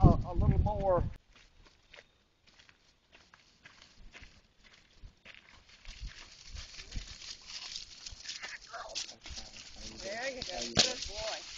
a, a little more There you go. Good boy.